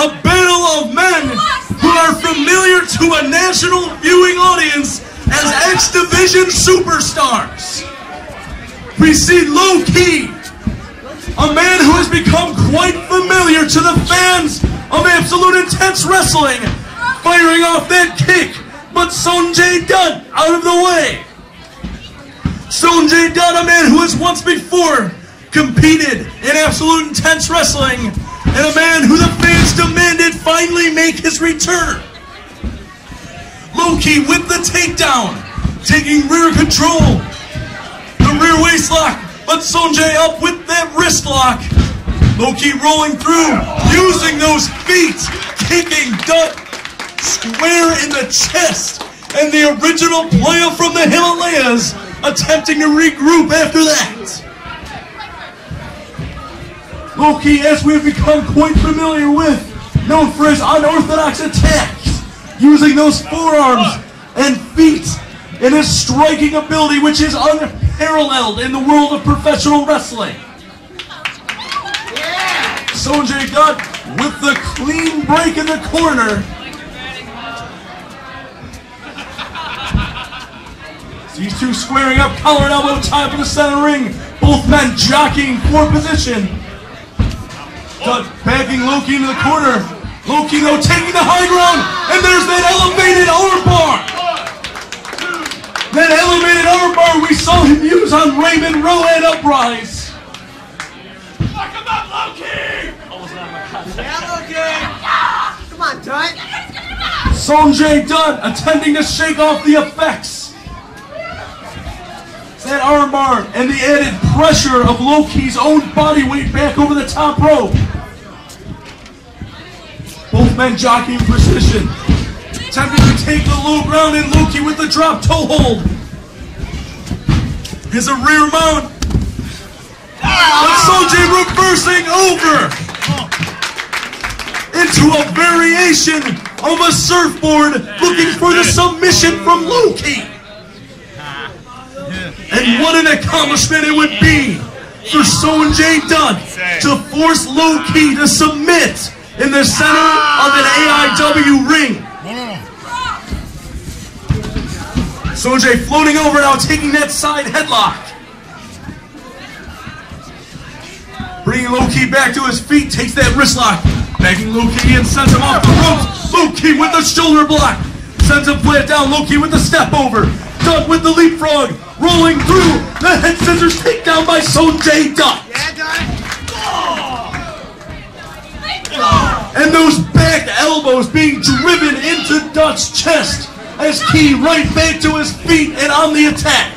a battle of men who are familiar to a national viewing audience as X Division superstars. We see Low Ki, a man who has become quite familiar to the fans of Absolute Intense Wrestling, firing off that kick, but Sonjay Dutt out of the way. Sonjay Dutt, a man who has once before competed in Absolute Intense Wrestling, and a man who the fans demanded finally make his return. Low Ki with the takedown, taking rear control. The rear waist lock, but Sonjay up with that wrist lock. Low Ki rolling through, using those feet, kicking Dutt square in the chest. And the original player from the Himalayas attempting to regroup after that. Low Ki, as we've become quite familiar with, known for his unorthodox attacks, using those forearms and feet, and his striking ability, which is unparalleled in the world of professional wrestling. Sonjay Dutt with the clean break in the corner. These two squaring up, collar and elbow tie for the center ring. Both men jockeying for position. Dutt backing Low Ki into the corner. Low Ki though taking the high ground, and there's that elevated armbar. That elevated armbar we saw him use on Raymond Rowe at Uprise. Fuck him up, Low Ki! Yeah, okay. Come on, Dutt. Sonjay Dutt attempting to shake off the effects. That armbar and the added pressure of Low Ki's own body weight back over the top rope. Both men jockeying precision. Attempting to take the low ground and Low Ki with the drop toe hold. Is a rear mount. But Sonjay reversing over into a variation of a surfboard looking for the submission from Low Ki. And what an accomplishment it would be for Sonjay Dutt to force Low Ki to submit in the center of an AIW ring. Sonjay floating over now, taking that side headlock. Bringing Low Ki back to his feet, takes that wrist lock. Backing Low Ki in, sends him off the ropes. Low Ki with the shoulder block. Sends him flat down. Low Ki with the step over. Dutt with the leapfrog. Rolling through. The head scissors takedown by Sonjay Dutt. Yeah, Dutt. And those back elbows being driven into Dutt's chest as Ki right back to his feet and on the attack.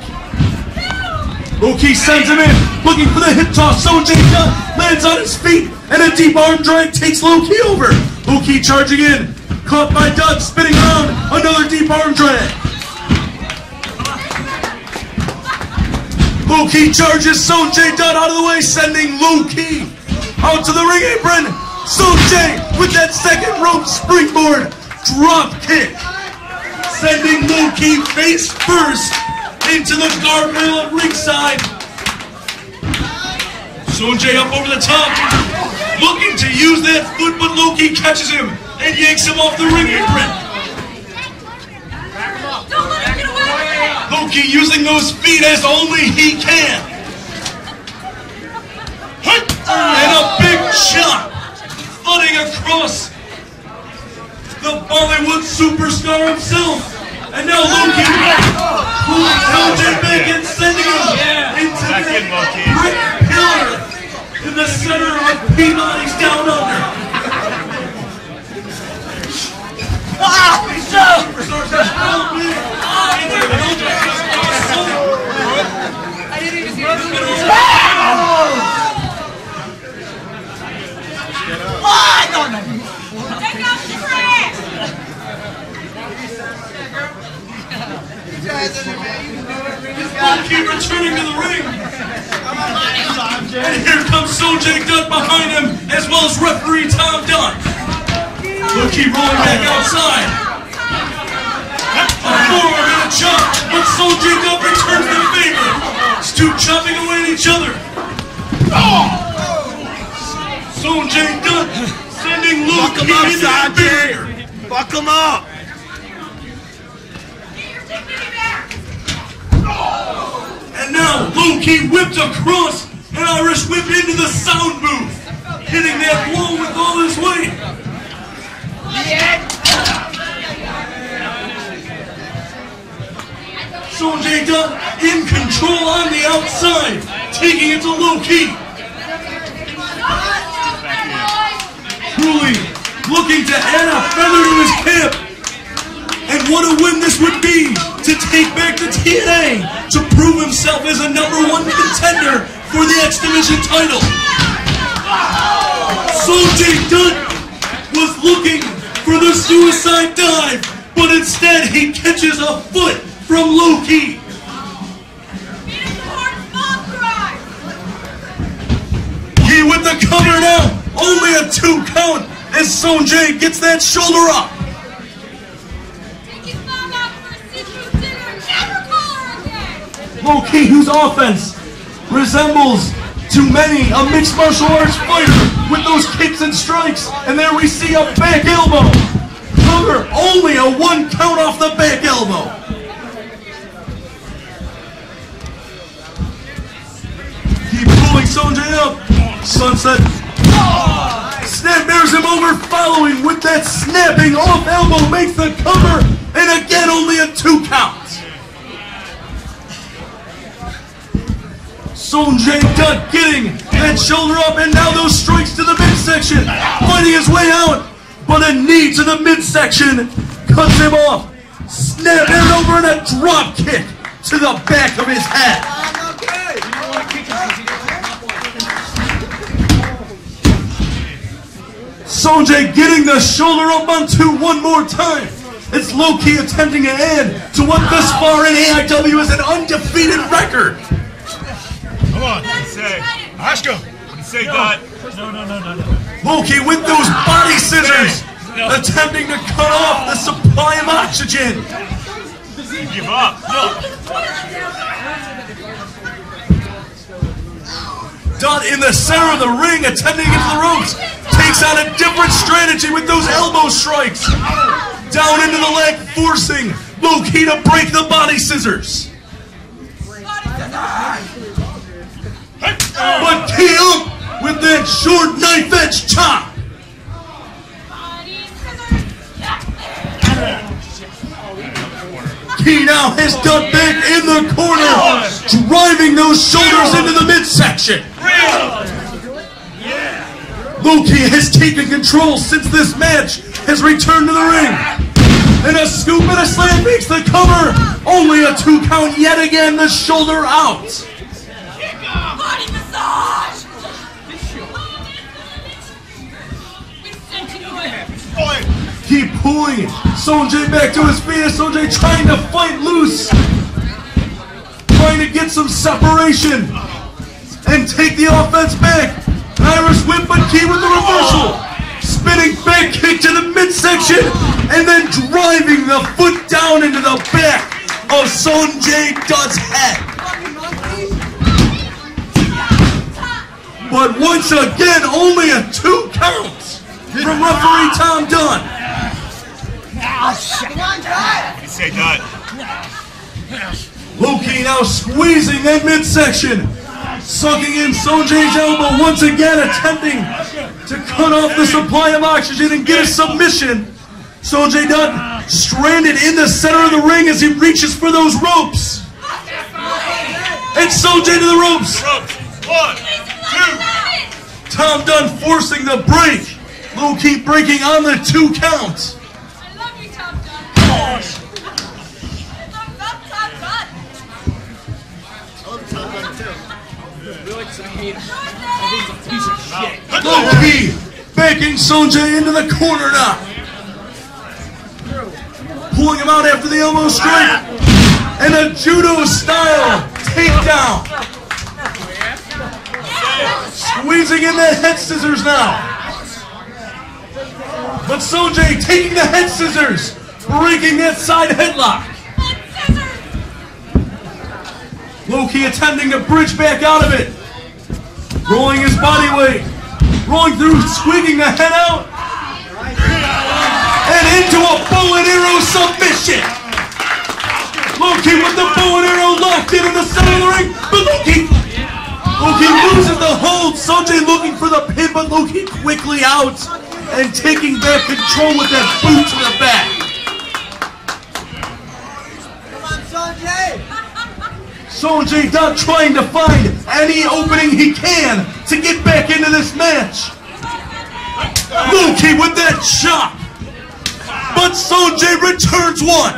Low Ki sends him in, looking for the hip toss. Sonjay Dutt lands on his feet, and a deep arm drag takes Low Ki over. Low Ki charging in, caught by Dutt, spinning around, another deep arm drag. Low Ki charges Sonjay Dutt out of the way, sending Low Ki out to the ring apron. Sonjay with that second rope springboard drop kick, sending Low Ki face first into the guardrail at ringside. Sonjay up over the top, looking to use that foot, but Low Ki catches him and yanks him off the ring apron. Don't let him get away with it! Low Ki using those feet as only he can. And a big chop flooding across the Bollywood superstar himself. And now Low Ki pulling Sonjay back and sending him into that brick pillar in the center of Peabody's Down Under. But Sonjay Dutt returns the favor. These two chopping away at each other. Sonjay Dutt sending Low Ki him up, Sonjay! Fuck him up! Get your dignity back! And now, Low Ki whipped across an Irish whip into the sound booth, hitting that blow with all his weight. Sonjay Dutt in control on the outside, taking it to Low Ki. Truly looking to add a feather to his cap. And what a win this would be to take back the TNA to prove himself as a number one contender for the X Division title. Sonjay Dutt was looking for the suicide dive, but instead he catches a foot from cry! He with the cover now, only a two count as Sonjay gets that shoulder up. Low Ki, whose offense resembles to many a mixed martial arts fighter with those kicks and strikes. And there we see a back elbow. Cover only a one count off the back elbow. Sonjay up. Sunset. Snap bears him over, following with that snapping off elbow, makes the cover, and again only a two count. Sonjay Dutt getting that shoulder up, and now those strikes to the midsection, fighting his way out, but a knee to the midsection cuts him off. Snap it over and a drop kick to the back of his head. Sonjay getting the shoulder up on two one more time. It's Low Ki attempting to add to what thus far in AIW is an undefeated record. Come on, what do you say? Ashko, what do you say, Dutt? No, no, no, no, no. Low Ki with those body scissors attempting to cut off the supply of oxygen. Give up. No. Dutt in the center of the ring attempting to get to the ropes. Takes on a different strategy with those elbow strikes. Down into the leg, forcing Low Ki to break the body scissors. But up with that short knife edge chop. Ki now has Dutt back in the corner, driving those shoulders into the midsection. Low Ki has taken control since this match has returned to the ring. And a scoop and a slam makes the cover. Only a two count yet again, the shoulder out. Body massage! Keep pulling Sonjay back to his feet as Sonjay trying to fight loose. Trying to get some separation and take the offense back. Irish whip, but Ki with the reversal. Spinning back kick to the midsection and then driving the foot down into the back of Sonjay Dutt's head. But once again, only a two count from referee Tom Dunn. Come on, Dutt! What do you say, Dutt? Loki now squeezing that midsection, sucking in Sonjay's elbow, once again attempting to cut off the supply of oxygen and get a submission. Sonjay Dutt stranded in the center of the ring as he reaches for those ropes. And Sonjay to the ropes. One, two. Tom Dunn forcing the break. Low Ki breaking on the two count. Low Ki backing Sonjay into the corner now. Pulling him out after the elbow strike. And a judo style takedown. Squeezing in the head scissors now. But Sonjay taking the head scissors, breaking that side headlock. Low Ki attempting to bridge back out of it. Rolling his body weight. Rolling through, squeaking the head out. and into a bow and arrow submission. Low Ki with the bow and arrow locked in in the center of the ring, but Low Ki, Low Ki loses the hold. Sonjay looking for the pin, but Low Ki quickly out and taking back control with that boot to the back. Sonjay Dutt trying to find any opening he can to get back into this match. Low Ki with that chop. But Sonjay returns one.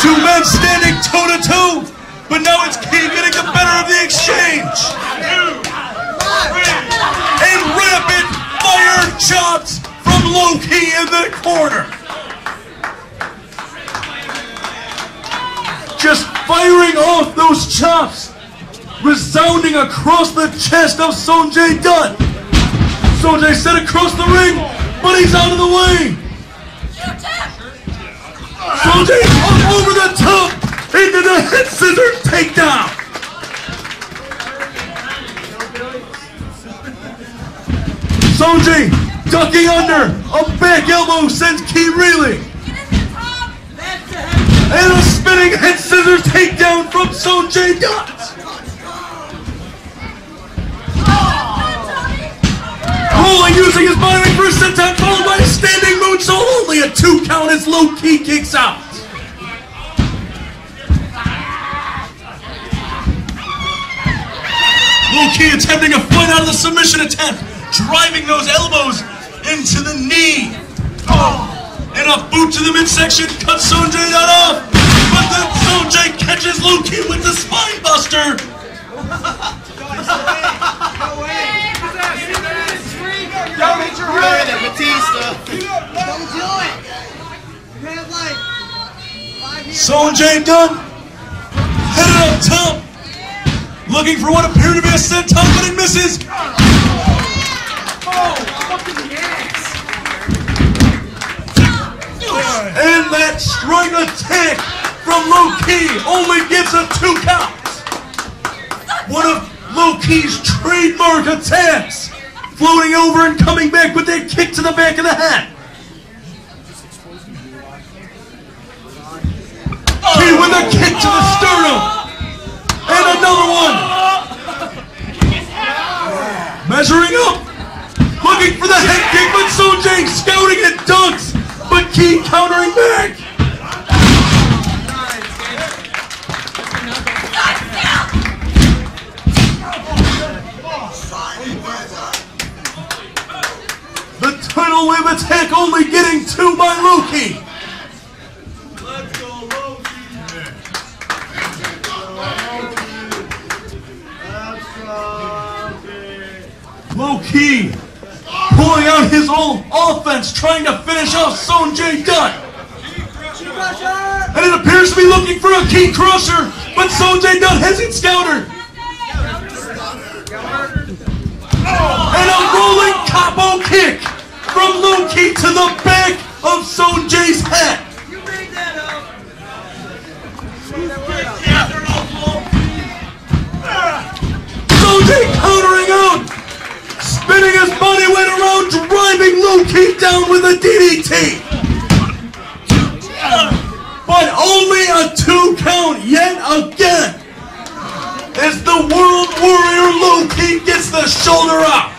Two men standing toe to toe. But now it's Ki getting the better of the exchange. And rapid fire chops from Low Ki in the corner. Firing off those chops, resounding across the chest of Sonjay Dutt. Sonjay set across the ring, but he's out of the way. Sonjay up over the top into the head scissors takedown. Sonjay ducking under a back elbow sends Ki reeling. And a spinning head scissors takedown from Sonjay Dutt. Rolling using his body for a senton followed by a standing moonsault. Only a two count as Low Ki kicks out. Low Ki attempting a fight out of the submission attempt, driving those elbows into the knee. And a boot to the midsection cuts Sonjay Dutt off. But then Sonjay catches Low Ki with the spine buster. Don't. Sonjay Dutt headed up top, looking for what appeared to be a senton, but it misses. And that strong attack from Low Ki only gives a two count. One of Low Ki's trademark attacks, floating over and coming back with that kick to the back of the head. Ki with a kick to the sternum. And another one. Measuring up. Looking for the head kick, but Sonjay scouting it, ducks. But Ki countering back. Tidal wave attack only getting two by Low Ki. Low Ki pulling out his own offense, trying to finish off Sonjay Dutt. And it appears to be looking for a Ki Krusher, but Sonjay Dutt has it scouted. And a rolling capo kick from Low Ki to the back of Sonjay's head. You made that up. Sonjay countering out, spinning his body weight around, driving Low Ki down with a DDT. But only a two count yet again. As the World Warrior Low Ki gets the shoulder out.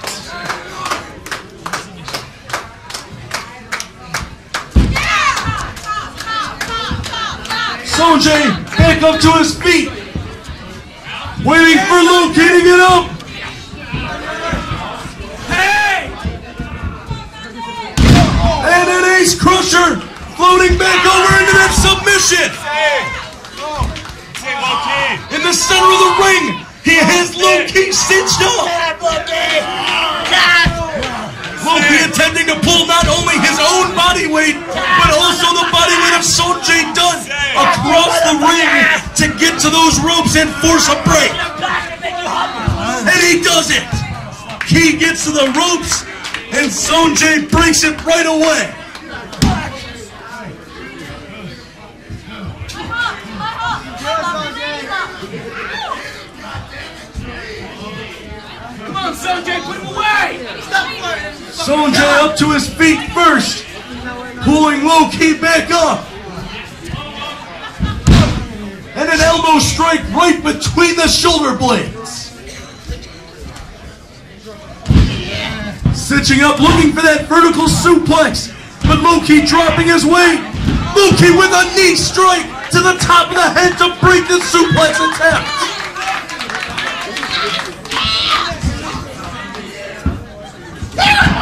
Sonjay back up to his feet. Waiting for Ki to get up. And an ace crusher floating back over into that submission. Key. In the center of the ring, he has Low Ki cinched up. Low Ki attempting to pull not only his own body weight, but also the body weight of Sonjay Dutt across the ring to get to those ropes and force a break. And he does it. He gets to the ropes, and Sonjay breaks it right away. Come on, Sonjay, put him away! Sonjay up to his feet first, pulling Low Ki back up. And an elbow strike right between the shoulder blades. Stitching up, looking for that vertical suplex, but Low Ki dropping his weight. Low Ki with a knee strike to the top of the head to break the suplex attempt. And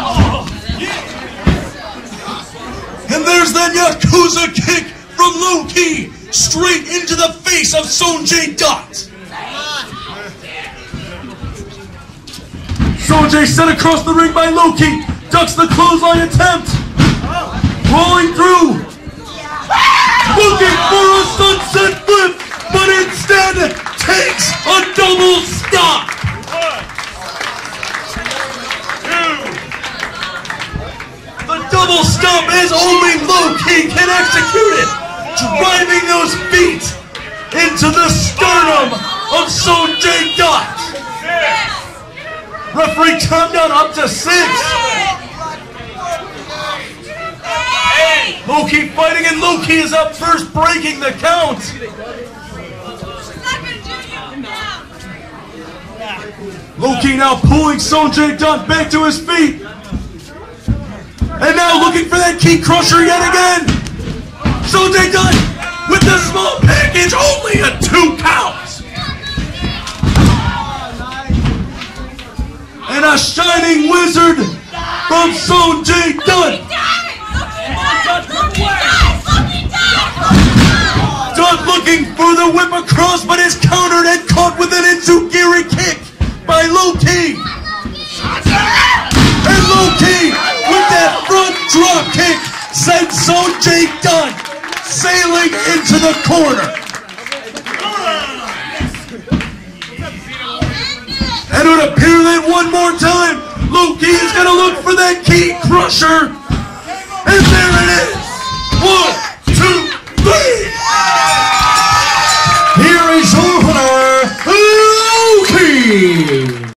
there's that Yakuza kick from Low Ki straight into the face of Sonjay Dutt. Sonjay sent across the ring by Low Ki, ducks the clothesline attempt, first, breaking the count. Low Ki now pulling Sonjay Dutt back to his feet. And now looking for that Ki Krusher yet again. Sonjay Dutt with the small package, only a two count. And a shining wizard from Sonjay Dutt. Scott looking for the whip across, but is countered and caught with an Enzuigiri kick by Low Ki. And Low Ki, with that front drop kick, sends Sonjay Dutt sailing into the corner. And it would appear that one more time, Low Ki is going to look for that Ki Krusher. And there it is. One. Ah!